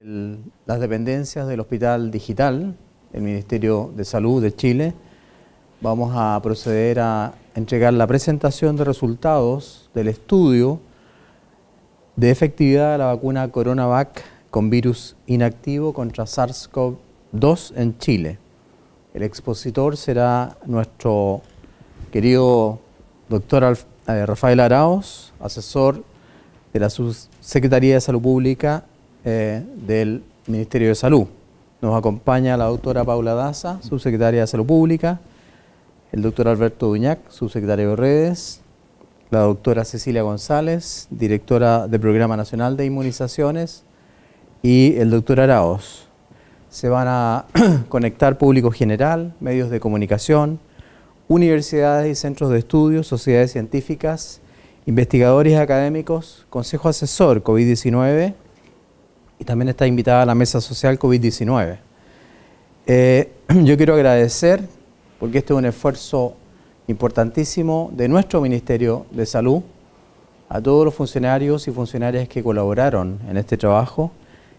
las dependencias del Hospital Digital, el Ministerio de Salud de Chile, vamos a proceder a entregar la presentación de resultados del estudio de efectividad de la vacuna CoronaVac con virus inactivo contra SARS-CoV-2 en Chile. El expositor será nuestro querido doctor eh, Rafael Araos, asesor de la Subsecretaría de Salud Pública eh, del Ministerio de Salud. Nos acompaña la doctora Paula Daza, subsecretaria de Salud Pública, el doctor Alberto Duñac, subsecretario de Redes, la doctora Cecilia González, directora del Programa Nacional de Inmunizaciones, y el doctor Araos. Se van a conectar público general, medios de comunicación, universidades y centros de estudio, sociedades científicas, investigadores académicos, consejo asesor COVID-19 y también está invitada a la mesa social COVID-19. Eh, yo quiero agradecer, porque este es un esfuerzo importantísimo de nuestro Ministerio de Salud, a todos los funcionarios y funcionarias que colaboraron en este trabajo,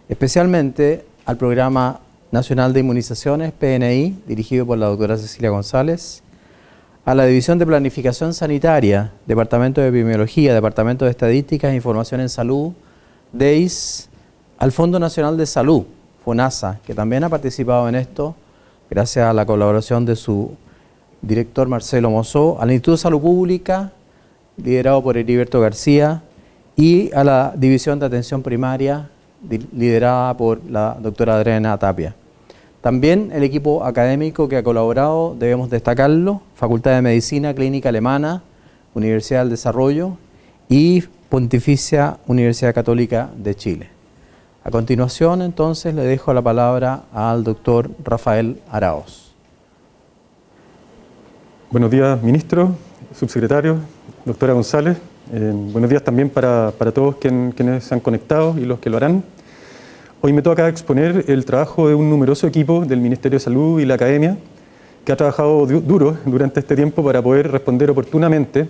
especialmente al Programa Nacional de Inmunizaciones, PNI, dirigido por la doctora Cecilia González, a la División de Planificación Sanitaria, Departamento de Epidemiología, Departamento de Estadísticas e Información en Salud, DEIS, al Fondo Nacional de Salud, FONASA, que también ha participado en esto, gracias a la colaboración de su director Marcelo Mozó, al Instituto de Salud Pública, liderado por Heriberto García, y a la División de Atención Primaria, liderada por la doctora Adriana Tapia. También el equipo académico que ha colaborado, debemos destacarlo, Facultad de Medicina Clínica Alemana, Universidad del Desarrollo y Pontificia Universidad Católica de Chile. A continuación, entonces, le dejo la palabra al doctor Rafael Araos. Buenos días, ministro, subsecretario, doctora González. Eh, buenos días también para, todos quienes se han conectado y los que lo harán. Hoy me toca exponer el trabajo de un numeroso equipo del Ministerio de Salud y la Academia que ha trabajado duro durante este tiempo para poder responder oportunamente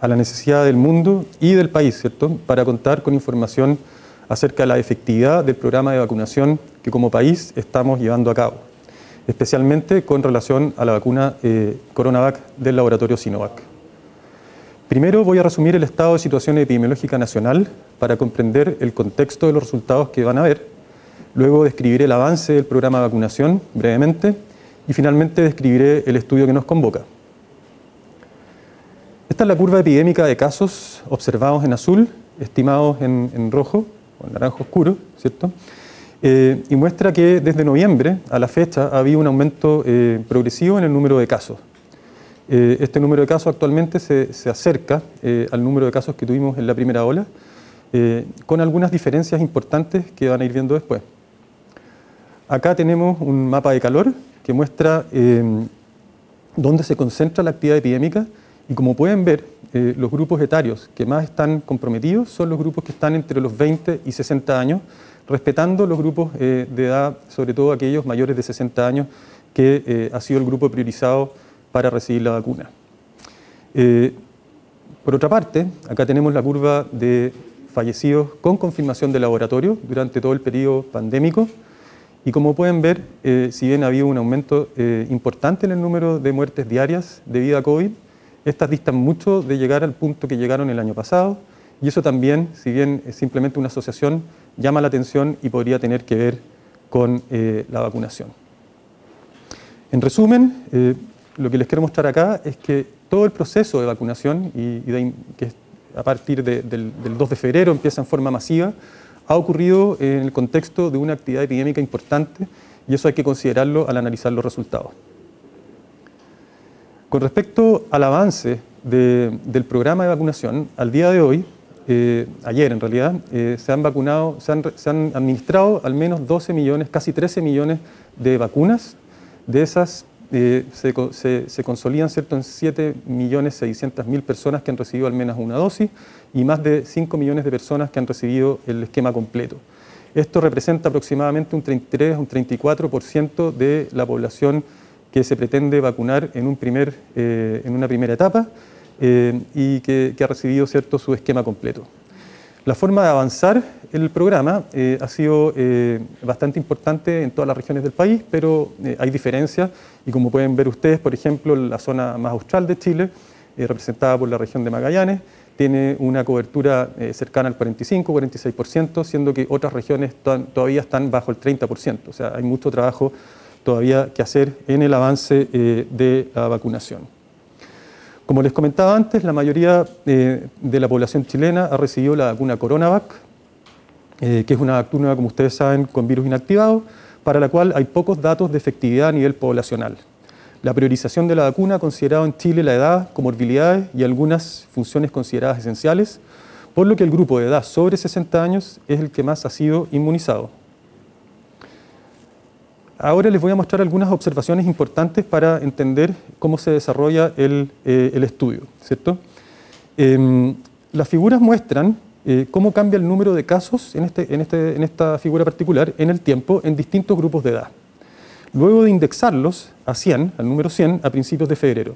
a la necesidad del mundo y del país, ¿cierto? Para contar con información acerca de la efectividad del programa de vacunación que como país estamos llevando a cabo especialmente con relación a la vacuna eh, CoronaVac del laboratorio Sinovac. Primero voy a resumir el estado de situación epidemiológica nacional para comprender el contexto de los resultados que van a ver. Luego describiré el avance del programa de vacunación brevemente y finalmente describiré el estudio que nos convoca. Esta es la curva epidémica de casos observados en azul, estimados en, en rojo o en naranjo oscuro, ¿cierto? Eh, y muestra que desde noviembre a la fecha ha habido un aumento eh, progresivo en el número de casos. Eh, este número de casos actualmente se, se acerca al número de casos que tuvimos en la primera ola, con algunas diferencias importantes que van a ir viendo después. Acá tenemos un mapa de calor que muestra dónde se concentra la actividad epidémica y como pueden ver, los grupos etarios que más están comprometidos son los grupos que están entre los 20 y 60 años, respetando los grupos eh, de edad, sobre todo aquellos mayores de 60 años, que eh, ha sido el grupo priorizado para recibir la vacuna. Eh, por otra parte, acá tenemos la curva de fallecidos con confirmación de laboratorio durante todo el periodo pandémico. Y como pueden ver, si bien ha habido un aumento importante en el número de muertes diarias debido a COVID, estas distan mucho de llegar al punto que llegaron el año pasado. Y eso también, si bien es simplemente una asociación, llama la atención y podría tener que ver con eh, la vacunación. En resumen, eh, lo que les quiero mostrar acá es que todo el proceso de vacunación, y, que a partir del, 2 de febrero empieza en forma masiva, ha ocurrido en el contexto de una actividad epidémica importante y eso hay que considerarlo al analizar los resultados. Con respecto al avance del programa de vacunación, al día de hoy eh, ayer en realidad, eh, se han vacunado, se han, administrado al menos 12 millones, casi 13 millones de vacunas. De esas eh, se, consolidan ¿cierto? en 7 millones 600 mil personas que han recibido al menos una dosis y más de 5 millones de personas que han recibido el esquema completo. Esto representa aproximadamente un 33 un 34% de la población que se pretende vacunar en, un primer, en una primera etapa eh, y que, ha recibido cierto, su esquema completo. La forma de avanzar el programa eh, ha sido eh, bastante importante en todas las regiones del país, pero eh, hay diferencias y como pueden ver ustedes, por ejemplo, la zona más austral de Chile, representada por la región de Magallanes, tiene una cobertura cercana al 45-46%, siendo que otras regiones todavía están bajo el 30%. O sea, hay mucho trabajo todavía que hacer en el avance de la vacunación. Como les comentaba antes, la mayoría eh, de la población chilena ha recibido la vacuna CoronaVac, eh, que es una vacuna, como ustedes saben, con virus inactivado, para la cual hay pocos datos de efectividad a nivel poblacional. La priorización de la vacuna ha considerado en Chile la edad, comorbilidades y algunas funciones consideradas esenciales, por lo que el grupo de edad sobre 60 años es el que más ha sido inmunizado. Ahora les voy a mostrar algunas observaciones importantes para entender cómo se desarrolla el, eh, estudio. ¿cierto? Em, las figuras muestran eh, cómo cambia el número de casos en, este, en, este, en esta figura particular en el tiempo en distintos grupos de edad. Luego de indexarlos a 100, al número 100, a principios de febrero.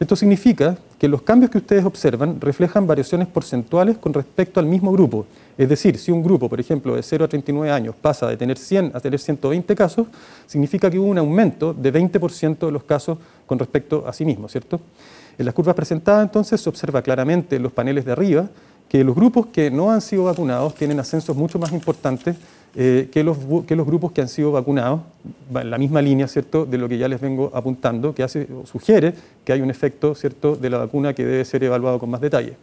Esto significa que los cambios que ustedes observan reflejan variaciones porcentuales con respecto al mismo grupo. Es decir, si un grupo, por ejemplo, de 0 a 39 años pasa de tener 100 a tener 120 casos, significa que hubo un aumento de 20% de los casos con respecto a sí mismo, ¿cierto? En las curvas presentadas, entonces, se observa claramente en los paneles de arriba que los grupos que no han sido vacunados tienen ascensos mucho más importantes eh, que, los, que, los, grupos que han sido vacunados, en la misma línea ¿cierto? de lo que ya les vengo apuntando, que hace, sugiere que hay un efecto ¿cierto? de la vacuna que debe ser evaluado con más detalle.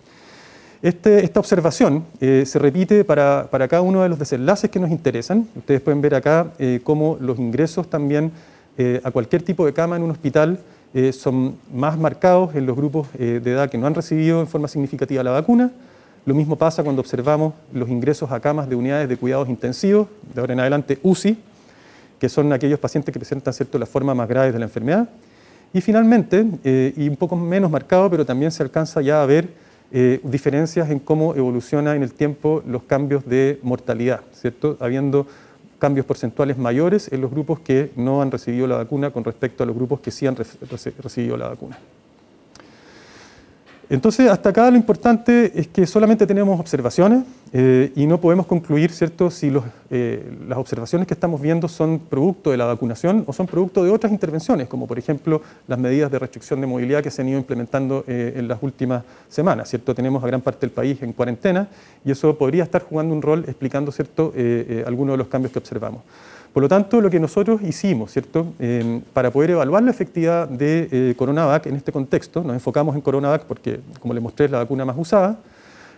Este, esta observación eh, se repite para, para, cada uno de los desenlaces que nos interesan. Ustedes pueden ver acá eh, cómo los ingresos también a cualquier tipo de cama en un hospital son más marcados en los grupos de edad que no han recibido en forma significativa la vacuna, lo mismo pasa cuando observamos los ingresos a camas de unidades de cuidados intensivos, de ahora en adelante UCI, que son aquellos pacientes que presentan cierto, las formas más graves de la enfermedad. Y finalmente, eh, y un poco menos marcado, pero también se alcanza ya a ver eh, diferencias en cómo evoluciona en el tiempo los cambios de mortalidad, ¿cierto? habiendo cambios porcentuales mayores en los grupos que no han recibido la vacuna con respecto a los grupos que sí han recibido la vacuna. Entonces, hasta acá lo importante es que solamente tenemos observaciones eh, y no podemos concluir, ¿cierto?, si eh, las observaciones que estamos viendo son producto de la vacunación o son producto de otras intervenciones, como por ejemplo las medidas de restricción de movilidad que se han ido implementando eh, en las últimas semanas, ¿cierto? Tenemos a gran parte del país en cuarentena y eso podría estar jugando un rol explicando, ¿cierto?, algunos de los cambios que observamos. Por lo tanto, lo que nosotros hicimos, ¿cierto? para poder evaluar la efectividad de eh, CoronaVac en este contexto, nos enfocamos en CoronaVac porque, como les mostré, es la vacuna más usada,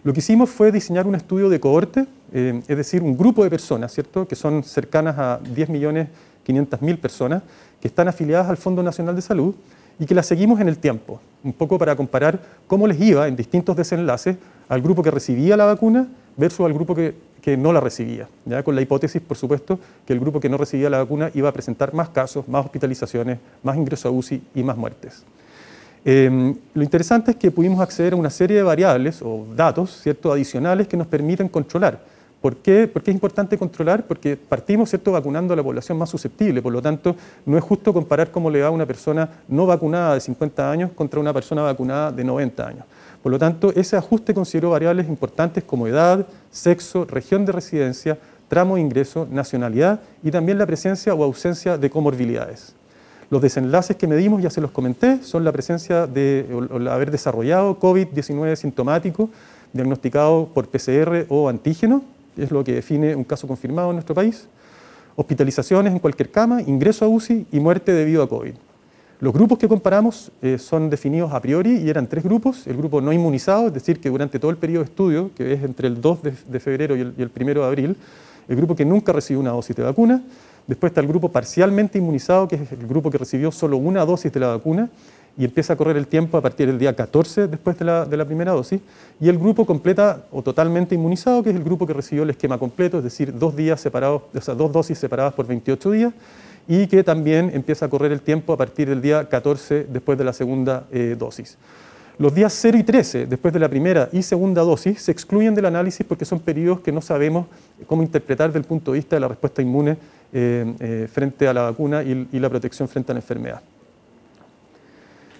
lo que hicimos fue diseñar un estudio de cohorte, eh, es decir, un grupo de personas, ¿cierto? que son cercanas a 10.500.000 personas, que están afiliadas al Fondo Nacional de Salud y que las seguimos en el tiempo, un poco para comparar cómo les iba en distintos desenlaces al grupo que recibía la vacuna versus al grupo que que no la recibía, ¿ya? con la hipótesis, por supuesto, que el grupo que no recibía la vacuna iba a presentar más casos, más hospitalizaciones, más ingresos a UCI y más muertes. Em, lo interesante es que pudimos acceder a una serie de variables o datos ¿cierto? adicionales que nos permiten controlar. ¿Por qué? ¿Por es importante controlar? Porque partimos ¿cierto? vacunando a la población más susceptible, por lo tanto no es justo comparar cómo le va a una persona no vacunada de 50 años contra una persona vacunada de 90 años. Por lo tanto, ese ajuste consideró variables importantes como edad, sexo, región de residencia, tramo de ingreso, nacionalidad y también la presencia o ausencia de comorbilidades. Los desenlaces que medimos, ya se los comenté, son la presencia de haber desarrollado COVID-19 sintomático, diagnosticado por PCR o antígeno, es lo que define un caso confirmado en nuestro país, hospitalizaciones en cualquier cama, ingreso a UCI y muerte debido a COVID. Los grupos que comparamos eh, son definidos a priori y eran tres grupos. El grupo no inmunizado, es decir, que durante todo el periodo de estudio, que es entre el 2 de, febrero y el, y el 1 de abril, el grupo que nunca recibió una dosis de vacuna. Después está el grupo parcialmente inmunizado, que es el grupo que recibió solo una dosis de la vacuna y empieza a correr el tiempo a partir del día 14 después de la, de la, primera dosis, y el grupo completa o totalmente inmunizado, que es el grupo que recibió el esquema completo, es decir, dos días separados, o sea, dos dosis separadas por 28 días, y que también empieza a correr el tiempo a partir del día 14 después de la segunda eh, dosis. Los días 0 y 13, después de la primera y segunda dosis, se excluyen del análisis porque son periodos que no sabemos cómo interpretar desde el punto de vista de la respuesta inmune eh, eh, frente a la vacuna y, la protección frente a la enfermedad.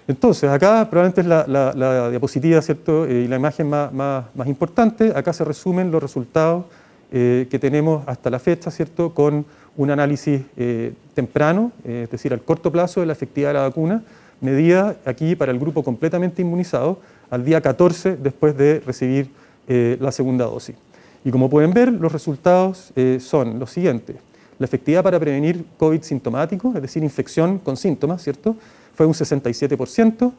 Entonces, acá probablemente es la, diapositiva ¿cierto? Y la imagen más, más, importante. Acá se resumen los resultados que tenemos hasta la fecha, ¿cierto? con un análisis eh, temprano, es decir, al corto plazo de la efectividad de la vacuna, medida aquí para el grupo completamente inmunizado al día 14 después de recibir la segunda dosis. Y como pueden ver, los resultados son los siguientes. La efectividad para prevenir COVID sintomático, es decir, infección con síntomas, ¿cierto? fue un 67%.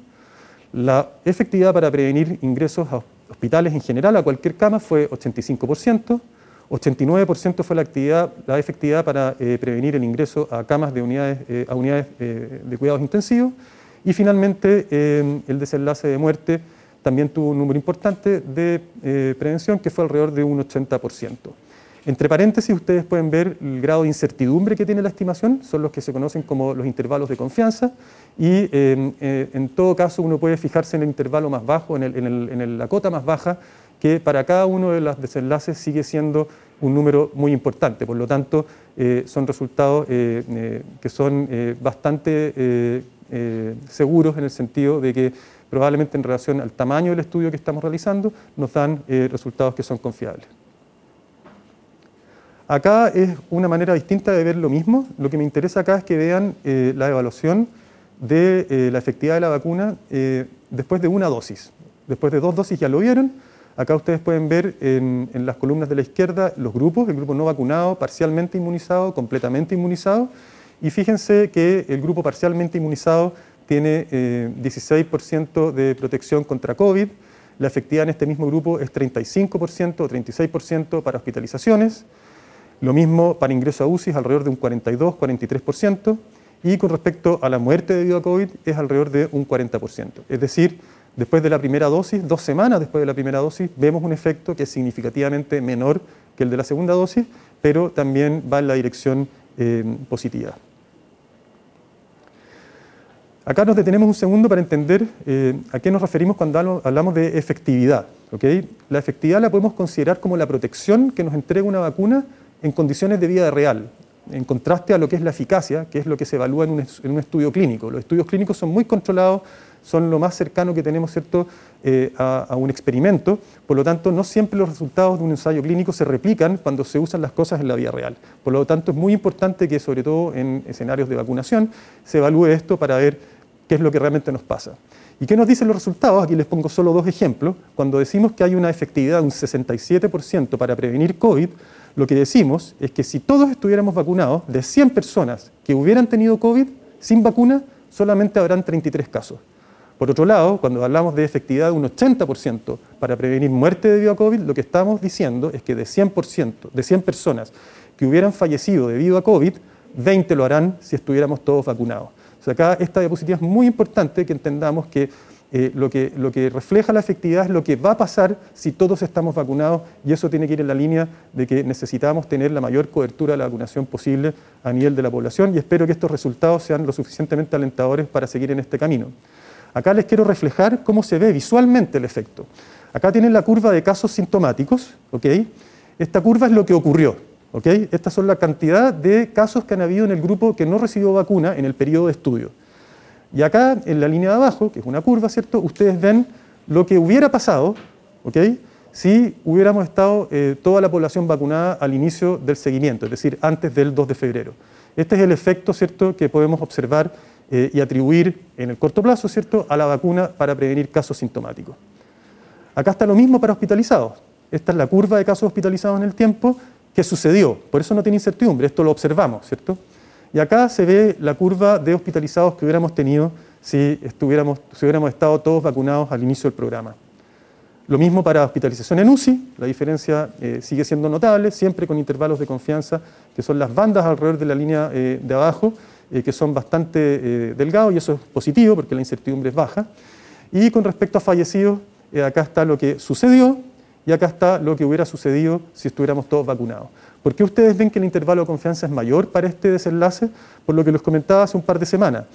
La efectividad para prevenir ingresos a hospitales en general, a cualquier cama, fue 85%. 89% fue la, actividad, la efectividad para eh, prevenir el ingreso a camas de unidades, eh, a unidades eh, de cuidados intensivos. Y finalmente, el desenlace de muerte también tuvo un número importante de prevención, que fue alrededor de un 80%. Entre paréntesis, ustedes pueden ver el grado de incertidumbre que tiene la estimación, son los que se conocen como los intervalos de confianza, y en todo caso uno puede fijarse en el intervalo más bajo, en, la cota más baja, que para cada uno de los desenlaces sigue siendo un número muy importante. Por lo tanto, eh, son resultados eh, que son bastante seguros en el sentido de que probablemente en relación al tamaño del estudio que estamos realizando nos dan resultados que son confiables. Acá es una manera distinta de ver lo mismo. Lo que me interesa acá es que vean eh, la evaluación de eh, la efectividad de la vacuna eh, después de una dosis. Después de dos dosis ya lo vieron. Acá ustedes pueden ver en, las columnas de la izquierda los grupos, el grupo no vacunado, parcialmente inmunizado, completamente inmunizado. Y fíjense que el grupo parcialmente inmunizado tiene 16% de protección contra COVID. La efectividad en este mismo grupo es 35% o 36% para hospitalizaciones. Lo mismo para ingreso a UCI es alrededor de un 42-43% y con respecto a la muerte debido a COVID es alrededor de un 40%. Es decir, después de la primera dosis, dos semanas después de la primera dosis, vemos un efecto que es significativamente menor que el de la segunda dosis, pero también va en la dirección eh, positiva. Acá nos detenemos un segundo para entender eh, a qué nos referimos cuando hablamos de efectividad. La efectividad la podemos considerar como la protección que nos entrega una vacuna en condiciones de vida real, en contraste a lo que es la eficacia, que es lo que se evalúa en un, estudio clínico. Los estudios clínicos son muy controlados, son lo más cercano que tenemos ¿cierto? Eh, a, un experimento, por lo tanto no siempre los resultados de un ensayo clínico se replican cuando se usan las cosas en la vida real. Por lo tanto es muy importante que sobre todo en escenarios de vacunación se evalúe esto para ver qué es lo que realmente nos pasa. ¿Y qué nos dicen los resultados? Aquí les pongo solo dos ejemplos. Cuando decimos que hay una efectividad de un 67% para prevenir COVID, lo que decimos es que si todos estuviéramos vacunados, de 100 personas que hubieran tenido COVID sin vacuna, solamente habrán 33 casos. Por otro lado, cuando hablamos de efectividad de un 80% para prevenir muerte debido a COVID, lo que estamos diciendo es que de 100%, de 100 personas que hubieran fallecido debido a COVID, 20 lo harán si estuviéramos todos vacunados. O sea, acá esta diapositiva es muy importante que entendamos que eh, lo, que, lo que refleja la efectividad es lo que va a pasar si todos estamos vacunados y eso tiene que ir en la línea de que necesitamos tener la mayor cobertura de la vacunación posible a nivel de la población y espero que estos resultados sean lo suficientemente alentadores para seguir en este camino. Acá les quiero reflejar cómo se ve visualmente el efecto. Acá tienen la curva de casos sintomáticos, ¿ok? Esta curva es lo que ocurrió, ¿ok? Estas son la cantidad de casos que han habido en el grupo que no recibió vacuna en el periodo de estudio. Y acá, en la línea de abajo, que es una curva, ¿cierto? Ustedes ven lo que hubiera pasado, ¿ok? Si hubiéramos estado eh, toda la población vacunada al inicio del seguimiento, es decir, antes del 2 de febrero. Este es el efecto, ¿cierto?, que podemos observar eh, y atribuir en el corto plazo, ¿cierto?, a la vacuna para prevenir casos sintomáticos. Acá está lo mismo para hospitalizados. Esta es la curva de casos hospitalizados en el tiempo que sucedió. Por eso no tiene incertidumbre, esto lo observamos, ¿cierto? Y acá se ve la curva de hospitalizados que hubiéramos tenido si, estuviéramos, si hubiéramos estado todos vacunados al inicio del programa. Lo mismo para hospitalización en UCI, la diferencia eh, sigue siendo notable, siempre con intervalos de confianza, que son las bandas alrededor de la línea eh, de abajo, eh, que son bastante delgados y eso es positivo porque la incertidumbre es baja. Y con respecto a fallecidos, acá está lo que sucedió y acá está lo que hubiera sucedido si estuviéramos todos vacunados. ¿Por qué ustedes ven que el intervalo de confianza es mayor para este desenlace? Por lo que les comentaba hace un par de semanas.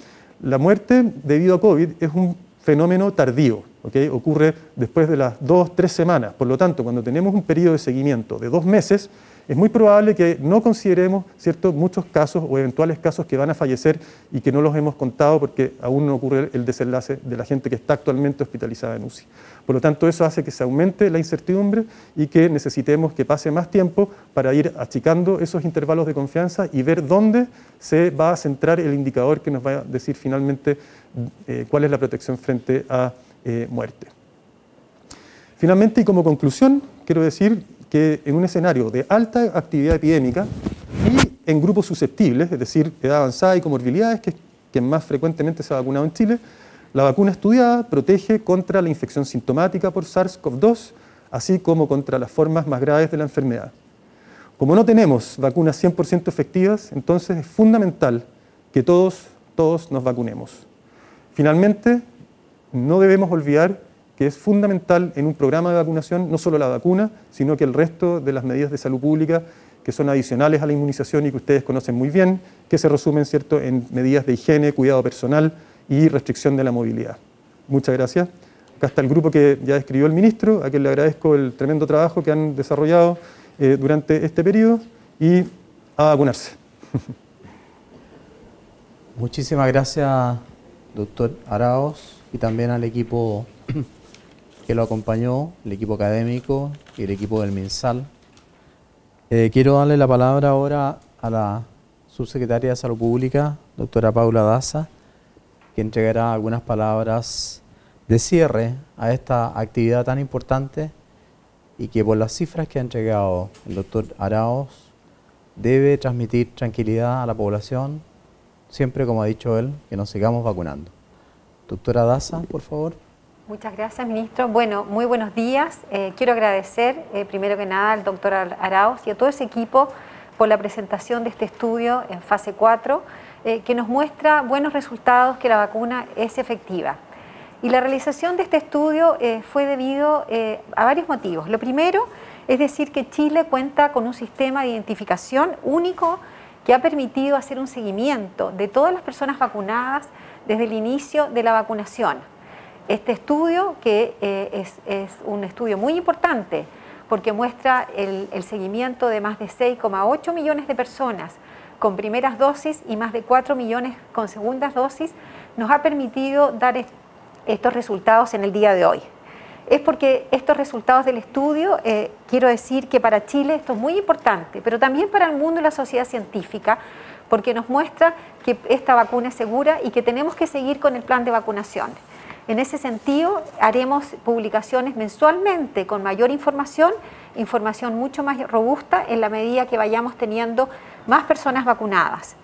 La muerte debido a COVID es un fenómeno tardío, ocurre después de las dos, tres semanas. Por lo tanto, cuando tenemos un periodo de seguimiento de dos meses, es muy probable que no consideremos ¿cierto? muchos casos o eventuales casos que van a fallecer y que no los hemos contado porque aún no ocurre el desenlace de la gente que está actualmente hospitalizada en UCI. Por lo tanto, eso hace que se aumente la incertidumbre y que necesitemos que pase más tiempo para ir achicando esos intervalos de confianza y ver dónde se va a centrar el indicador que nos va a decir finalmente eh, cuál es la protección frente a eh, muerte. Finalmente, y como conclusión, quiero decir que en un escenario de alta actividad epidémica y en grupos susceptibles, es decir, edad avanzada y comorbilidades, que es quien más frecuentemente se ha vacunado en Chile, la vacuna estudiada protege contra la infección sintomática por SARS-CoV-2, así como contra las formas más graves de la enfermedad. Como no tenemos vacunas 100% efectivas, entonces es fundamental que todos, todos nos vacunemos. Finalmente, no debemos olvidar que es fundamental en un programa de vacunación no solo la vacuna, sino que el resto de las medidas de salud pública que son adicionales a la inmunización y que ustedes conocen muy bien, que se resumen ¿cierto? en medidas de higiene, cuidado personal y restricción de la movilidad. Muchas gracias. Acá está el grupo que ya describió el ministro, a quien le agradezco el tremendo trabajo que han desarrollado eh, durante este periodo y a vacunarse. Muchísimas gracias, doctor Araos, y también al equipo que lo acompañó, el equipo académico y el equipo del MinSal. Eh, quiero darle la palabra ahora a la subsecretaria de Salud Pública, doctora Paula Daza, que entregará algunas palabras de cierre a esta actividad tan importante y que por las cifras que ha entregado el doctor Araos debe transmitir tranquilidad a la población, siempre como ha dicho él, que nos sigamos vacunando. Doctora Daza, por favor. Muchas gracias, ministro. Bueno, muy buenos días. Eh, quiero agradecer, eh, primero que nada, al doctor Arauz y a todo ese equipo por la presentación de este estudio en fase 4, eh, que nos muestra buenos resultados, que la vacuna es efectiva. Y la realización de este estudio fue debido a varios motivos. Lo primero es decir que Chile cuenta con un sistema de identificación único que ha permitido hacer un seguimiento de todas las personas vacunadas desde el inicio de la vacunación este estudio, que eh, es, un estudio muy importante porque muestra el, seguimiento de más de 6,8 millones de personas con primeras dosis y más de 4 millones con segundas dosis, nos ha permitido dar estos resultados en el día de hoy. Es porque estos resultados del estudio, eh, quiero decir que para Chile esto es muy importante, pero también para el mundo y la sociedad científica, porque nos muestra que esta vacuna es segura y que tenemos que seguir con el plan de vacunación. En ese sentido, haremos publicaciones mensualmente con mayor información, información mucho más robusta en la medida que vayamos teniendo más personas vacunadas.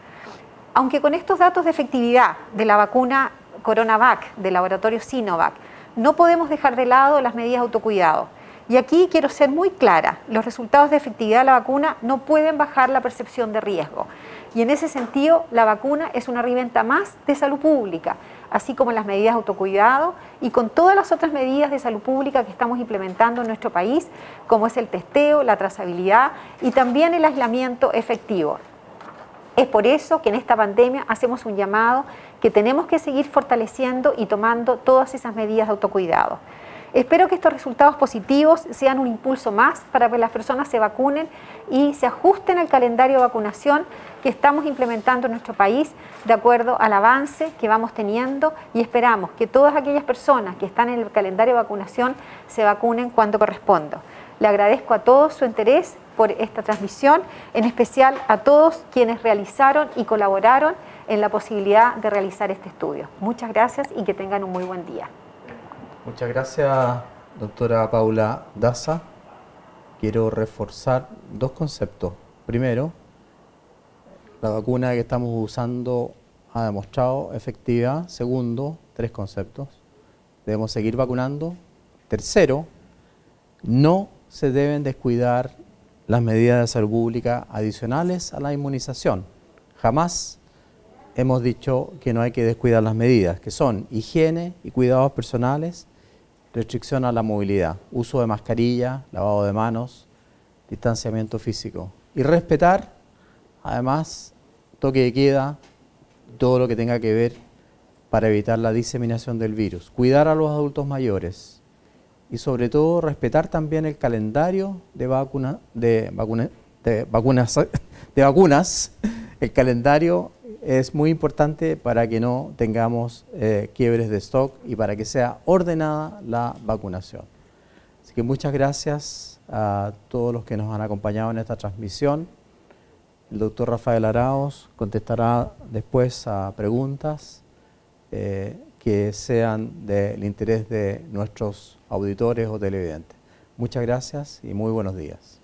Aunque con estos datos de efectividad de la vacuna CoronaVac del laboratorio Sinovac, no podemos dejar de lado las medidas de autocuidado. Y aquí quiero ser muy clara, los resultados de efectividad de la vacuna no pueden bajar la percepción de riesgo. Y en ese sentido, la vacuna es una herramienta más de salud pública así como las medidas de autocuidado y con todas las otras medidas de salud pública que estamos implementando en nuestro país, como es el testeo, la trazabilidad y también el aislamiento efectivo. Es por eso que en esta pandemia hacemos un llamado que tenemos que seguir fortaleciendo y tomando todas esas medidas de autocuidado. Espero que estos resultados positivos sean un impulso más para que las personas se vacunen y se ajusten al calendario de vacunación que estamos implementando en nuestro país de acuerdo al avance que vamos teniendo y esperamos que todas aquellas personas que están en el calendario de vacunación se vacunen cuando corresponda. Le agradezco a todos su interés por esta transmisión, en especial a todos quienes realizaron y colaboraron en la posibilidad de realizar este estudio. Muchas gracias y que tengan un muy buen día. Muchas gracias, doctora Paula Daza. Quiero reforzar dos conceptos. Primero, la vacuna que estamos usando ha demostrado efectividad. Segundo, tres conceptos. Debemos seguir vacunando. Tercero, no se deben descuidar las medidas de salud pública adicionales a la inmunización. Jamás hemos dicho que no hay que descuidar las medidas, que son higiene y cuidados personales restricción a la movilidad, uso de mascarilla, lavado de manos, distanciamiento físico. Y respetar, además, toque de queda, todo lo que tenga que ver para evitar la diseminación del virus. Cuidar a los adultos mayores y sobre todo respetar también el calendario de, vacuna, de, de vacunas, de vacunas, el calendario es muy importante para que no tengamos eh, quiebres de stock y para que sea ordenada la vacunación. Así que muchas gracias a todos los que nos han acompañado en esta transmisión. El doctor Rafael Araos contestará después a preguntas eh, que sean del interés de nuestros auditores o televidentes. Muchas gracias y muy buenos días.